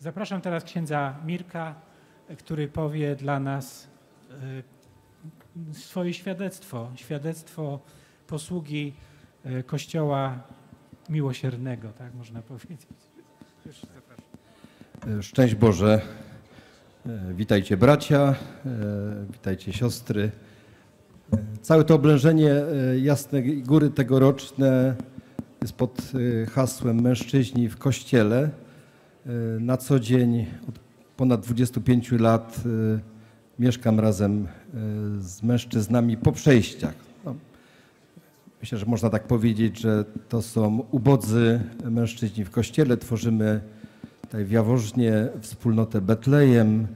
Zapraszam teraz księdza Mirka, który powie dla nas e, swoje świadectwo, świadectwo posługi e, Kościoła Miłosiernego, tak można powiedzieć. Zapraszam. Szczęść Boże. E, Witajcie bracia, e, witajcie siostry. E, Całe to oblężenie e, Jasnej Góry tegoroczne jest pod e, hasłem Mężczyźni w Kościele. E, Na co dzień od ponad 25 lat e, mieszkam razem e, z mężczyznami po przejściach. No, Myślę, że można tak powiedzieć, że to są ubodzy mężczyźni w Kościele. Tworzymy tutaj w Jaworznie wspólnotę Betlejem.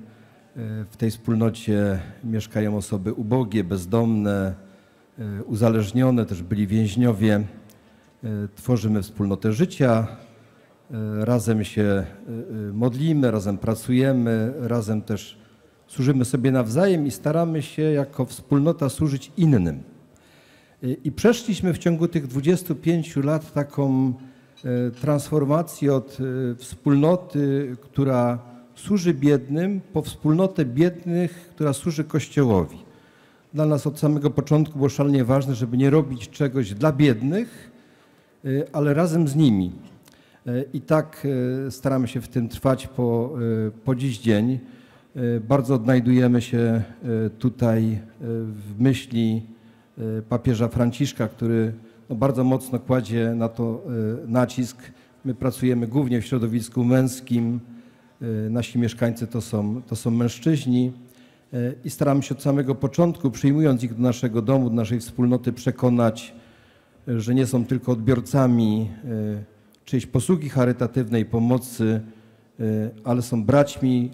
W tej wspólnocie mieszkają osoby ubogie, bezdomne, uzależnione, też byli więźniowie. Tworzymy wspólnotę życia, razem się e, e, modlimy, razem pracujemy, razem też służymy sobie nawzajem i staramy się jako wspólnota służyć innym. I przeszliśmy w ciągu tych 25 lat taką e, transformację od e, wspólnoty, która służy biednym, po wspólnotę biednych, która służy Kościołowi. Dla nas od samego początku było szalenie ważne, żeby nie robić czegoś dla biednych, e, ale razem z nimi. I tak e, staramy się w tym trwać po, e, po dziś dzień. E, Bardzo odnajdujemy się tutaj w myśli papieża Franciszka, który no, bardzo mocno kładzie na to nacisk. My pracujemy głównie w środowisku męskim. Nasi mieszkańcy to są, to są mężczyźni i staramy się od samego początku, przyjmując ich do naszego domu, do naszej wspólnoty, przekonać, że nie są tylko odbiorcami czyjejś posługi charytatywnej, pomocy, e, ale są braćmi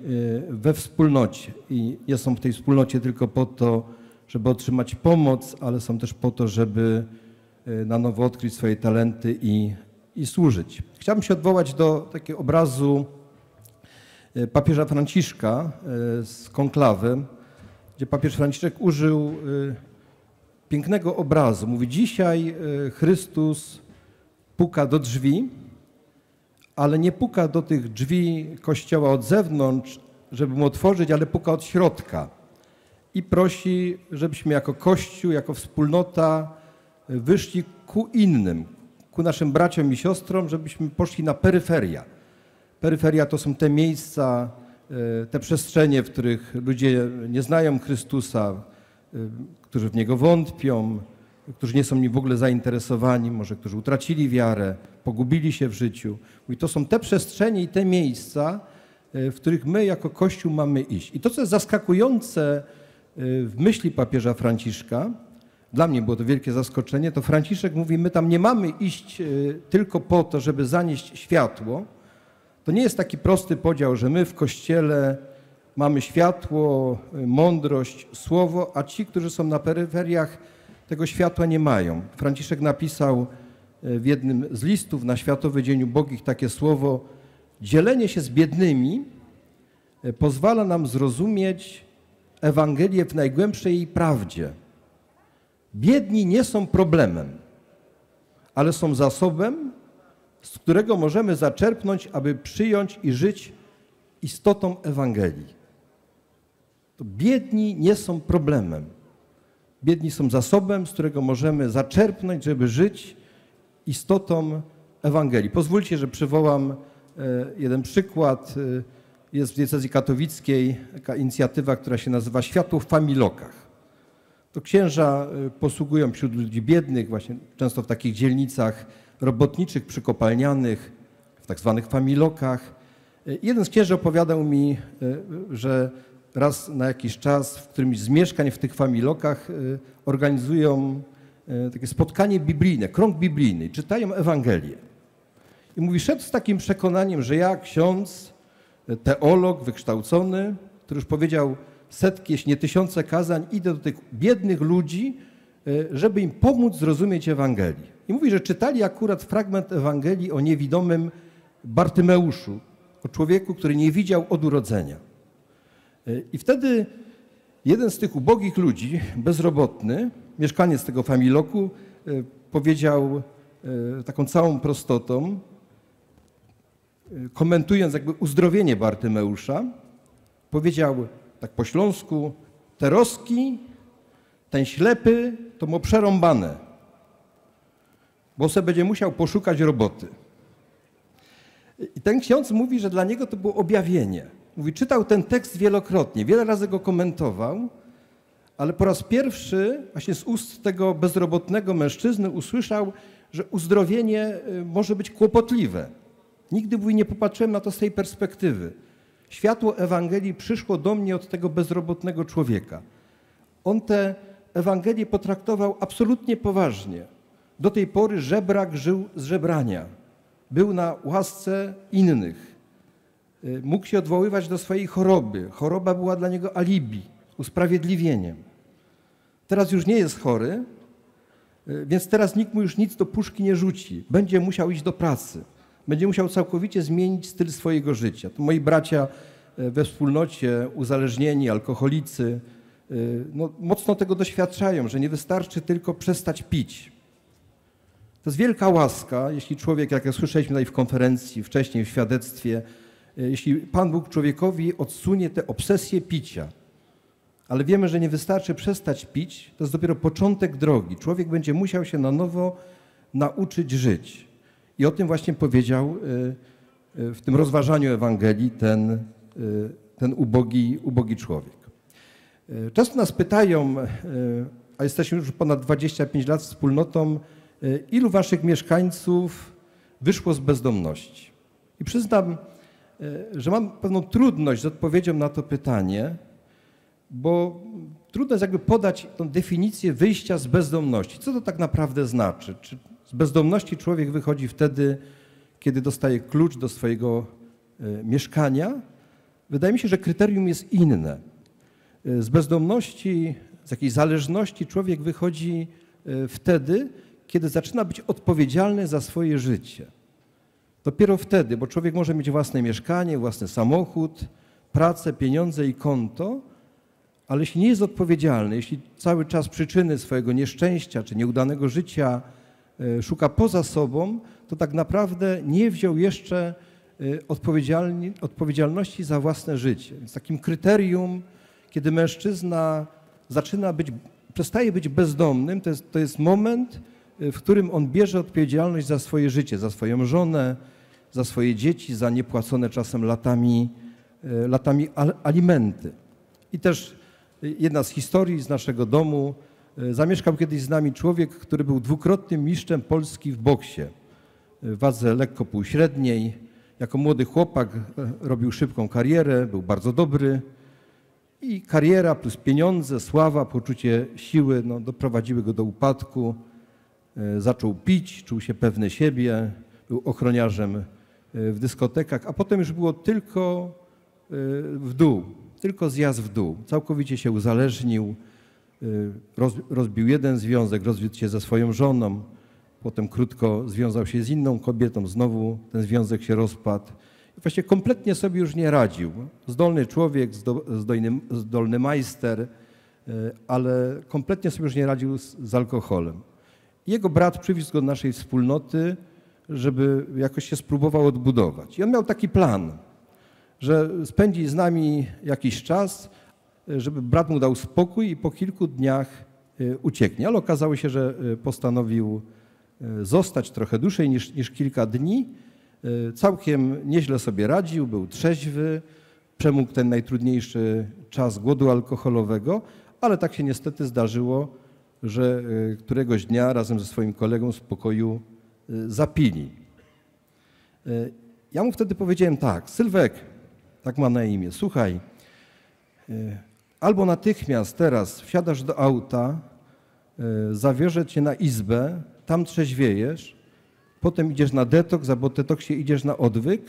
e, we wspólnocie i nie są w tej wspólnocie tylko po to, żeby otrzymać pomoc, ale są też po to, żeby e, na nowo odkryć swoje talenty i, i służyć. Chciałbym się odwołać do takiego obrazu papieża Franciszka z konklawy, gdzie papież Franciszek użył pięknego obrazu. Mówi, dzisiaj Chrystus puka do drzwi, ale nie puka do tych drzwi kościoła od zewnątrz, żeby mu otworzyć, ale puka od środka. I prosi, żebyśmy jako Kościół, jako wspólnota wyszli ku innym, ku naszym braciom i siostrom, żebyśmy poszli na peryferia. Peryferia to są te miejsca, e, te przestrzenie, w których ludzie nie znają Chrystusa, e, którzy w Niego wątpią, którzy nie są nim w ogóle zainteresowani, może którzy utracili wiarę, pogubili się w życiu. I to są te przestrzenie i te miejsca, e, w których my jako Kościół mamy iść. I to, co jest zaskakujące e, w myśli papieża Franciszka, dla mnie było to wielkie zaskoczenie, to Franciszek mówi, my tam nie mamy iść e, tylko po to, żeby zanieść światło. To nie jest taki prosty podział, że my w Kościele mamy światło, mądrość, słowo, a ci, którzy są na peryferiach, tego światła nie mają. Franciszek napisał e, w jednym z listów na Światowy Dzień Ubogich takie słowo: Dzielenie się z biednymi e, pozwala nam zrozumieć Ewangelię w najgłębszej jej prawdzie. Biedni nie są problemem, ale są zasobem, z którego możemy zaczerpnąć, aby przyjąć i żyć istotą Ewangelii. To biedni nie są problemem. Biedni są zasobem, z którego możemy zaczerpnąć, żeby żyć istotą Ewangelii. Pozwólcie, że przywołam e, jeden przykład. E, Jest w diecezji katowickiej taka inicjatywa, która się nazywa Światło w Familokach. To księża e, posługują wśród ludzi biednych, właśnie często w takich dzielnicach robotniczych, przykopalnianych, w tak zwanych familokach. Jeden z księży opowiadał mi, że raz na jakiś czas w którymś z mieszkań w tych familokach e, organizują e, takie spotkanie biblijne, krąg biblijny, czytają Ewangelię. I mówi, szedł z takim przekonaniem, że ja, ksiądz, e, teolog wykształcony, który już powiedział setki, jeśli nie tysiące kazań, idę do tych biednych ludzi, żeby im pomóc zrozumieć Ewangelię. I mówi, że czytali akurat fragment Ewangelii o niewidomym Bartymeuszu, o człowieku, który nie widział od urodzenia. E, I wtedy jeden z tych ubogich ludzi, bezrobotny, mieszkaniec tego familoku, e, powiedział e, taką całą prostotą: komentując jakby uzdrowienie Bartymeusza, powiedział tak po śląsku, te roski, ten ślepy to mu przerąbane, bo se będzie musiał poszukać roboty. I ten ksiądz mówi, że dla niego to było objawienie. Mówi, czytał ten tekst wielokrotnie, wiele razy go komentował, ale po raz pierwszy właśnie z ust tego bezrobotnego mężczyzny usłyszał, że uzdrowienie y, może być kłopotliwe. Nigdy mówi, nie popatrzyłem na to z tej perspektywy. Światło Ewangelii przyszło do mnie od tego bezrobotnego człowieka. On tę Ewangelię potraktował absolutnie poważnie. Do tej pory żebrak żył z żebrania. Był na łasce innych. Y, mógł się odwoływać do swojej choroby. Choroba była dla niego alibi, usprawiedliwieniem. Teraz już nie jest chory, y, więc teraz nikt mu już nic do puszki nie rzuci. Będzie musiał iść do pracy. Będzie musiał całkowicie zmienić styl swojego życia. To moi bracia y, we wspólnocie, uzależnieni, alkoholicy, no, mocno tego doświadczają, że nie wystarczy tylko przestać pić. To jest wielka łaska, jeśli człowiek, jak słyszeliśmy tutaj w konferencji, wcześniej w świadectwie, jeśli Pan Bóg człowiekowi odsunie te obsesje picia. Ale wiemy, że nie wystarczy przestać pić, to jest dopiero początek drogi. Człowiek będzie musiał się na nowo nauczyć żyć. I o tym właśnie powiedział e, e, w tym rozważaniu Ewangelii ten, ten ubogi, ubogi człowiek. Często nas pytają, a jesteśmy już ponad 25 lat wspólnotą, E, ilu waszych mieszkańców wyszło z bezdomności? I przyznam, e, że mam pewną trudność z odpowiedzią na to pytanie, bo trudno jest jakby podać tą definicję wyjścia z bezdomności. Co to tak naprawdę znaczy? Czy z bezdomności człowiek wychodzi wtedy, kiedy dostaje klucz do swojego e, mieszkania? Wydaje mi się, że kryterium jest inne. Z bezdomności, z jakiejś zależności człowiek wychodzi wtedy, kiedy zaczyna być odpowiedzialny za swoje życie. Dopiero wtedy, bo człowiek może mieć własne mieszkanie, własny samochód, pracę, pieniądze i konto, ale jeśli nie jest odpowiedzialny, jeśli cały czas przyczyny swojego nieszczęścia czy nieudanego życia e, szuka poza sobą, to tak naprawdę nie wziął jeszcze e, odpowiedzialności za własne życie. Więc takim kryterium, kiedy mężczyzna zaczyna być, przestaje być bezdomnym, to jest, to jest moment, w którym on bierze odpowiedzialność za swoje życie, za swoją żonę, za swoje dzieci, za niepłacone czasem latami, e, latami alimenty. I też jedna z historii z naszego domu. E, zamieszkał kiedyś z nami człowiek, który był dwukrotnym mistrzem Polski w boksie. E, w wadze lekko półśredniej. Jako młody chłopak robił szybką karierę, był bardzo dobry. I kariera plus pieniądze, sława, poczucie siły no, doprowadziły go do upadku. E, zaczął pić, czuł się pewny siebie, był ochroniarzem e, w dyskotekach, a potem już było tylko e, w dół, tylko zjazd w dół. Całkowicie się uzależnił, rozbił jeden związek, rozwiódł się ze swoją żoną, potem krótko związał się z inną kobietą, znowu ten związek się rozpadł. Właściwie kompletnie sobie już nie radził. Zdolny człowiek, zdolny, zdolny majster, ale kompletnie sobie już nie radził z, z alkoholem. Jego brat przywiózł go do naszej wspólnoty, żeby jakoś się spróbował odbudować. I on miał taki plan, że spędzi z nami jakiś czas, żeby brat mu dał spokój i po kilku dniach e, ucieknie. Ale okazało się, że e, postanowił e, zostać trochę dłużej niż, niż kilka dni. Całkiem nieźle sobie radził, był trzeźwy, przemógł ten najtrudniejszy czas głodu alkoholowego, ale tak się niestety zdarzyło, że któregoś dnia razem ze swoim kolegą z pokoju zapili. E, ja mu wtedy powiedziałem tak, Sylwek, tak ma na imię, słuchaj, albo natychmiast teraz wsiadasz do auta, zawierzę cię na izbę, tam trzeźwiejesz, potem idziesz na detoks, albo detoksie idziesz na odwyk,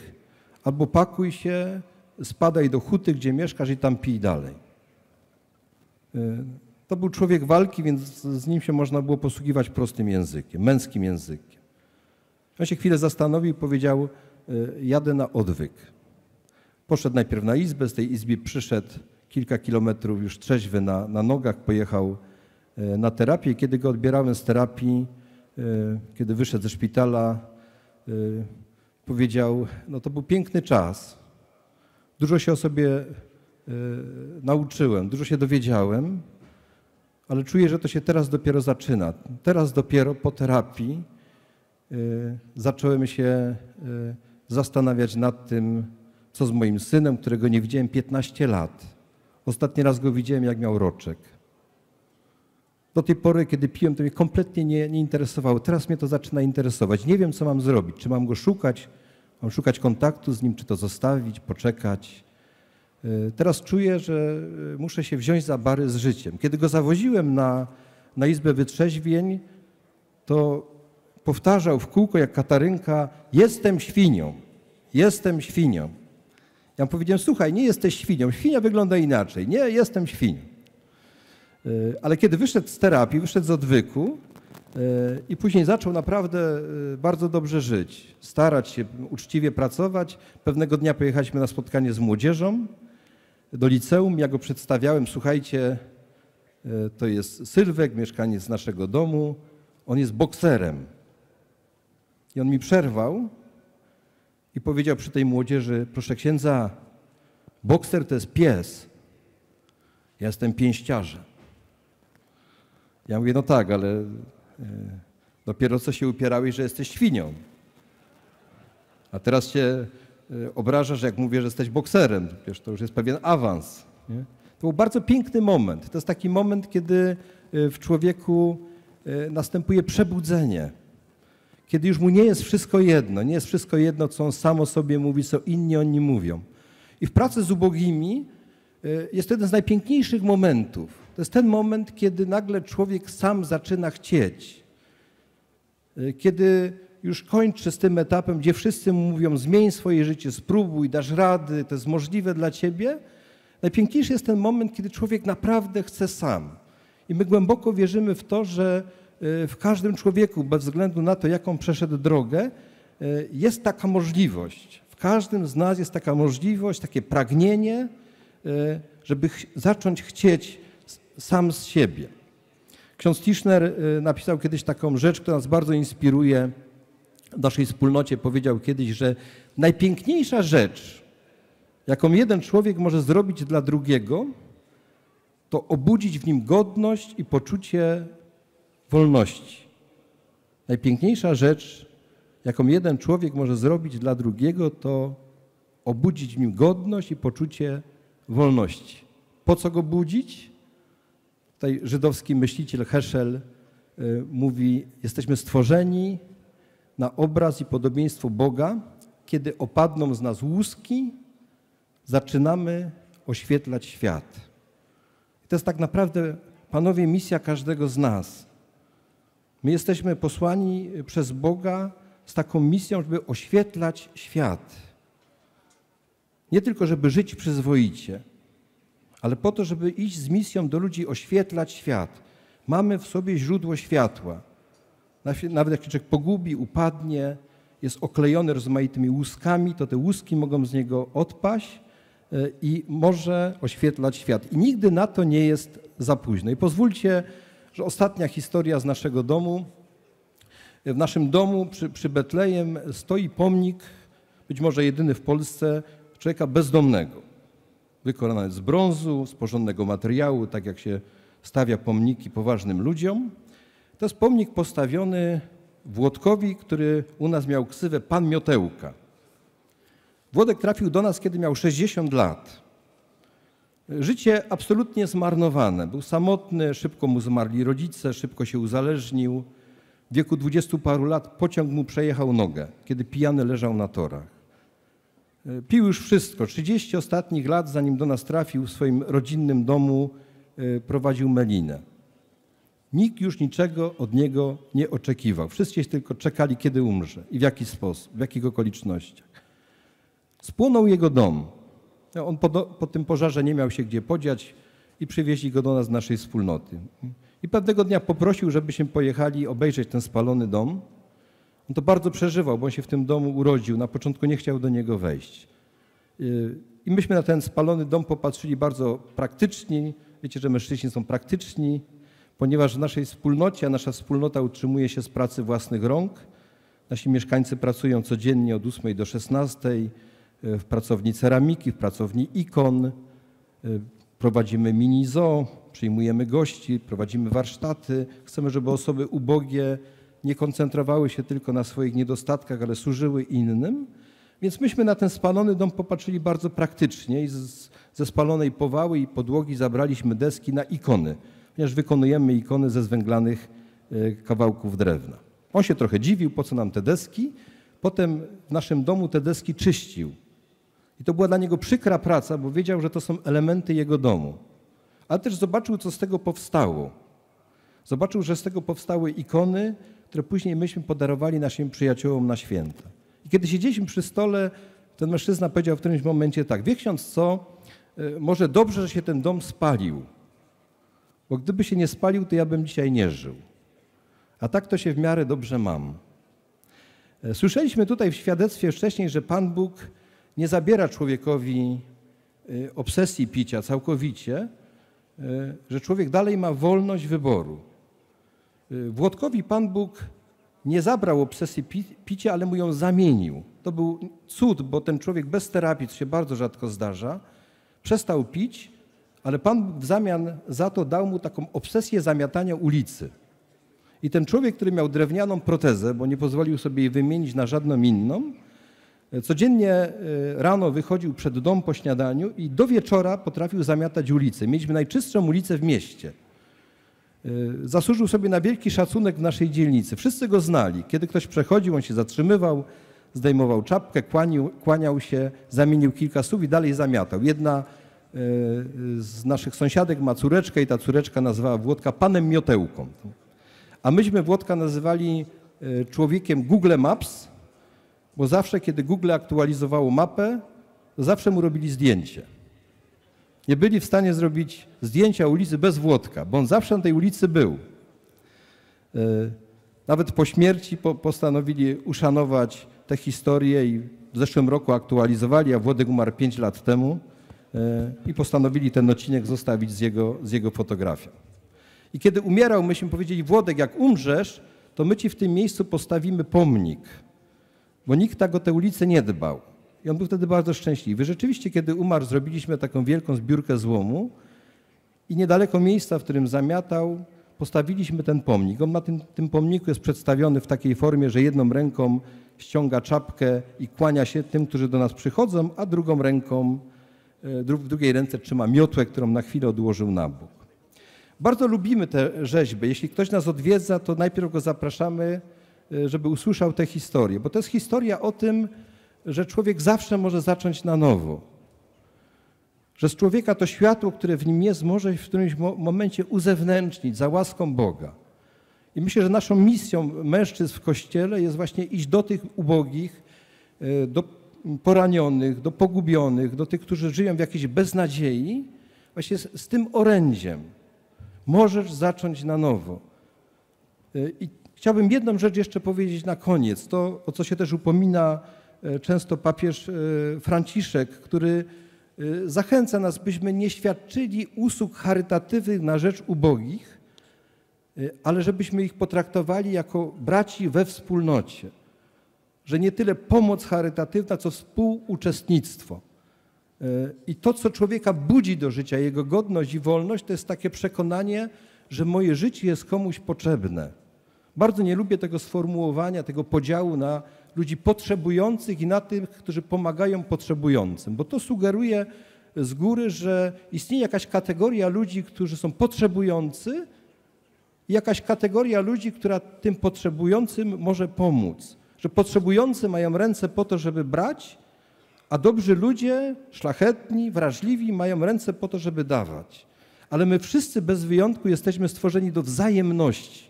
albo pakuj się, spadaj do huty, gdzie mieszkasz i tam pij dalej. To był człowiek walki, więc z nim się można było posługiwać prostym językiem, męskim językiem. On się chwilę zastanowił i powiedział, e, jadę na odwyk. Poszedł najpierw na izbę, z tej izby przyszedł kilka kilometrów już trzeźwy na, na nogach, pojechał e, na terapię. Kiedy go odbierałem z terapii, e, kiedy wyszedł ze szpitala, powiedział, no to był piękny czas. Dużo się o sobie y, nauczyłem, dużo się dowiedziałem, ale czuję, że to się teraz dopiero zaczyna. Teraz dopiero po terapii y, zacząłem się y, zastanawiać nad tym, co z moim synem, którego nie widziałem 15 lat. Ostatni raz go widziałem, jak miał roczek. Do tej pory, kiedy piłem, to mnie kompletnie nie, nie interesowało. Teraz mnie to zaczyna interesować. Nie wiem, co mam zrobić. Czy mam go szukać, mam szukać kontaktu z nim, czy to zostawić, poczekać. Y, teraz czuję, że y, muszę się wziąć za bary z życiem. Kiedy go zawoziłem na, na Izbę Wytrzeźwień, to powtarzał w kółko jak Katarynka, jestem świnią, jestem świnią. Ja mu powiedziałem, słuchaj, nie jesteś świnią, świnia wygląda inaczej. Nie, jestem świnią. Y, ale kiedy wyszedł z terapii, wyszedł z odwyku i później zaczął naprawdę bardzo dobrze żyć, starać się uczciwie pracować. Pewnego dnia pojechaliśmy na spotkanie z młodzieżą do liceum. Ja go przedstawiałem, słuchajcie, to jest Sylwek, mieszkaniec naszego domu. On jest bokserem. I on mi przerwał i powiedział przy tej młodzieży, proszę księdza, bokser to jest pies. Ja jestem pięściarzem. Ja mówię, no tak, ale e, dopiero co się upierałeś, że jesteś świnią. A teraz się e, obrażasz, jak mówię, że jesteś bokserem. Przecież to już jest pewien awans. Nie? To był bardzo piękny moment. To jest taki moment, kiedy e, w człowieku następuje przebudzenie kiedy już mu nie jest wszystko jedno, nie jest wszystko jedno, co on sam o sobie mówi, co inni o nim mówią. I w pracy z ubogimi y, jest jeden z najpiękniejszych momentów. To jest ten moment, kiedy nagle człowiek sam zaczyna chcieć. Y, kiedy już kończy z tym etapem, gdzie wszyscy mu mówią: zmień swoje życie, spróbuj, dasz rady, to jest możliwe dla ciebie. Najpiękniejszy jest ten moment, kiedy człowiek naprawdę chce sam. I my głęboko wierzymy w to, że w każdym człowieku, bez względu na to, jaką przeszedł drogę, y, jest taka możliwość. W każdym z nas jest taka możliwość, takie pragnienie, y, żeby zacząć chcieć sam z siebie. Ksiądz Tischner napisał kiedyś taką rzecz, która nas bardzo inspiruje w naszej wspólnocie. Powiedział kiedyś, że najpiękniejsza rzecz, jaką jeden człowiek może zrobić dla drugiego, to obudzić w nim godność i poczucie wolności. Najpiękniejsza rzecz, jaką jeden człowiek może zrobić dla drugiego, to obudzić w nim godność i poczucie wolności. Po co go budzić? Tutaj żydowski myśliciel Heschel y, mówi: Jesteśmy stworzeni na obraz i podobieństwo Boga. Kiedy opadną z nas łuski, zaczynamy oświetlać świat. I to jest tak naprawdę, panowie, misja każdego z nas My jesteśmy posłani przez Boga z taką misją, żeby oświetlać świat. Nie tylko, żeby żyć przyzwoicie, ale po to, żeby iść z misją do ludzi, oświetlać świat. Mamy w sobie źródło światła. Nawet jak człowiek pogubi, upadnie, jest oklejony rozmaitymi łuskami, to te łuski mogą z niego odpaść e, i może oświetlać świat. I nigdy na to nie jest za późno. I pozwólcie, że ostatnia historia z naszego domu. W naszym domu przy, przy Betlejem stoi pomnik, być może jedyny w Polsce, człowieka bezdomnego. Wykonany z brązu, z porządnego materiału, tak jak się stawia pomniki poważnym ludziom. To jest pomnik postawiony Włodkowi, który u nas miał ksywę Pan Miotełka. Włodek trafił do nas, kiedy miał 60 lat. Życie absolutnie zmarnowane. Był samotny, szybko mu zmarli rodzice, szybko się uzależnił. W wieku dwudziestu paru lat pociąg mu przejechał nogę, kiedy pijany leżał na torach. Pił już wszystko. 30 ostatnich lat, zanim do nas trafił, w swoim rodzinnym domu e, prowadził melinę. Nikt już niczego od niego nie oczekiwał. Wszyscy tylko czekali, kiedy umrze i w jaki sposób, w jakich okolicznościach. Spłonął jego dom. No, on po, po, tym pożarze nie miał się gdzie podziać i przywieźli go do nas z naszej wspólnoty. I pewnego dnia poprosił, żebyśmy pojechali obejrzeć ten spalony dom. On to bardzo przeżywał, bo on się w tym domu urodził. Na początku nie chciał do niego wejść. Y, I myśmy na ten spalony dom popatrzyli bardzo praktyczni. Wiecie, że mężczyźni są praktyczni, ponieważ w naszej wspólnocie, a nasza wspólnota utrzymuje się z pracy własnych rąk, Nasi mieszkańcy pracują codziennie od 8 do 16 w pracowni ceramiki, w pracowni ikon. Prowadzimy mini zoo, przyjmujemy gości, prowadzimy warsztaty. Chcemy, żeby osoby ubogie nie koncentrowały się tylko na swoich niedostatkach, ale służyły innym. Więc myśmy na ten spalony dom popatrzyli bardzo praktycznie i z, ze spalonej powały i podłogi zabraliśmy deski na ikony, ponieważ wykonujemy ikony ze zwęglanych e, kawałków drewna. On się trochę dziwił, po co nam te deski. Potem w naszym domu te deski czyścił. I to była dla niego przykra praca, bo wiedział, że to są elementy jego domu. Ale też zobaczył, co z tego powstało. Zobaczył, że z tego powstały ikony, które później myśmy podarowali naszym przyjaciołom na święta. I kiedy siedzieliśmy przy stole, ten mężczyzna powiedział w którymś momencie tak, wie ksiądz co, e, może dobrze, że się ten dom spalił, bo gdyby się nie spalił, to ja bym dzisiaj nie żył. A tak to się w miarę dobrze mam. E, słyszeliśmy tutaj w świadectwie wcześniej, że Pan Bóg nie zabiera człowiekowi e, obsesji picia całkowicie, że człowiek dalej ma wolność wyboru. Włodkowi Pan Bóg nie zabrał obsesji picia, ale mu ją zamienił. To był cud, bo ten człowiek bez terapii, co się bardzo rzadko zdarza, przestał pić, ale Pan w zamian za to dał mu taką obsesję zamiatania ulicy. I ten człowiek, który miał drewnianą protezę, bo nie pozwolił sobie jej wymienić na żadną inną, codziennie e, rano wychodził przed dom po śniadaniu i do wieczora potrafił zamiatać ulicę. Mieliśmy najczystszą ulicę w mieście. Y, zasłużył sobie na wielki szacunek w naszej dzielnicy. Wszyscy go znali. Kiedy ktoś przechodził, on się zatrzymywał, zdejmował czapkę, kłanił, kłaniał się, zamienił kilka słów i dalej zamiatał. Jedna y, z naszych sąsiadek ma córeczkę i ta córeczka nazywała Włodka panem Miotełką. A myśmy Włodka nazywali człowiekiem Google Maps, bo zawsze, kiedy Google aktualizowało mapę, zawsze mu robili zdjęcie nie byli w stanie zrobić zdjęcia ulicy bez Włodka, bo on zawsze na tej ulicy był. E, nawet po śmierci postanowili uszanować tę historię i w zeszłym roku aktualizowali, a Włodek umarł 5 lat temu e, i postanowili ten odcinek zostawić z jego, z jego fotografią. I kiedy umierał, myśmy powiedzieli, Włodek, jak umrzesz, to my ci w tym miejscu postawimy pomnik, bo nikt tak o tę ulicę nie dbał. I on był wtedy bardzo szczęśliwy. Rzeczywiście, kiedy umarł, zrobiliśmy taką wielką zbiórkę złomu i niedaleko miejsca, w którym zamiatał, postawiliśmy ten pomnik. On na tym, tym pomniku jest przedstawiony w takiej formie, że jedną ręką ściąga czapkę i kłania się tym, którzy do nas przychodzą, a drugą ręką, e, w drugiej ręce trzyma miotłę, którą na chwilę odłożył na bok. Bardzo lubimy te rzeźby. Jeśli ktoś nas odwiedza, to najpierw go zapraszamy, żeby usłyszał tę historię, bo to jest historia o tym, że człowiek zawsze może zacząć na nowo. Że z człowieka to światło, które w nim jest, może w którymś momencie uzewnętrznić za łaską Boga. I myślę, że naszą misją mężczyzn w Kościele jest właśnie iść do tych ubogich, e, do poranionych, do pogubionych, do tych, którzy żyją w jakiejś beznadziei, właśnie z, z tym orędziem. Możesz zacząć na nowo. E, I chciałbym jedną rzecz jeszcze powiedzieć na koniec, to o co się też upomina E, często papież e, Franciszek, który e, zachęca nas, byśmy nie świadczyli usług charytatywnych na rzecz ubogich, ale żebyśmy ich potraktowali jako braci we wspólnocie. Że nie tyle pomoc charytatywna, co współuczestnictwo. I to, co człowieka budzi do życia, jego godność i wolność, to jest takie przekonanie, że moje życie jest komuś potrzebne. Bardzo nie lubię tego sformułowania, tego podziału na ludzi potrzebujących i na tych, którzy pomagają potrzebującym, bo to sugeruje z góry, że istnieje jakaś kategoria ludzi, którzy są potrzebujący i jakaś kategoria ludzi, która tym potrzebującym może pomóc. Że potrzebujący mają ręce po to, żeby brać, a dobrzy ludzie, szlachetni, wrażliwi mają ręce po to, żeby dawać. Ale my wszyscy bez wyjątku jesteśmy stworzeni do wzajemności.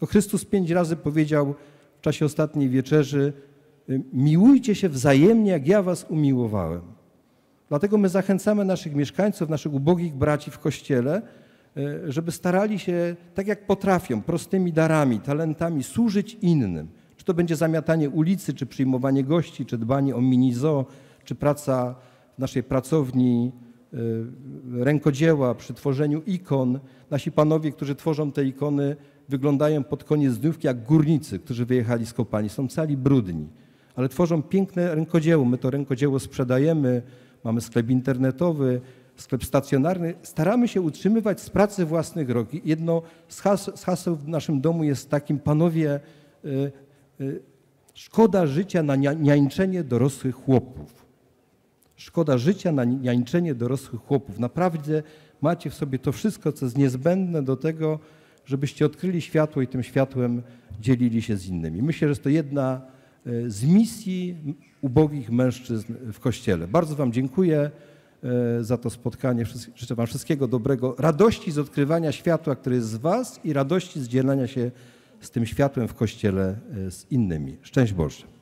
To Chrystus pięć razy powiedział, w czasie ostatniej wieczerzy: y, Miłujcie się wzajemnie, jak ja was umiłowałem. Dlatego my zachęcamy naszych mieszkańców, naszych ubogich braci w kościele, y, żeby starali się tak jak potrafią, prostymi darami, talentami służyć innym. Czy to będzie zamiatanie ulicy, czy przyjmowanie gości, czy dbanie o minizo, czy praca w naszej pracowni y, rękodzieła przy tworzeniu ikon. Nasi panowie, którzy tworzą te ikony, wyglądają pod koniec dniówki jak górnicy, którzy wyjechali z kopalni. Są cali brudni, ale tworzą piękne rękodzieło. My to rękodzieło sprzedajemy, mamy sklep internetowy, sklep stacjonarny. Staramy się utrzymywać z pracy własnych rąk. Jedno z, has, z haseł w naszym domu jest takim, panowie, y, y, szkoda życia na nia- niańczenie dorosłych chłopów. Szkoda życia na niańczenie dorosłych chłopów. Naprawdę macie w sobie to wszystko, co jest niezbędne do tego, żebyście odkryli światło i tym światłem dzielili się z innymi. Myślę, że jest to jedna e, z misji ubogich mężczyzn w Kościele. Bardzo Wam dziękuję e, za to spotkanie. Życzę Wam wszystkiego dobrego, radości z odkrywania światła, które jest z Was i radości z dzielenia się z tym światłem w Kościele e, z innymi. Szczęść Boże.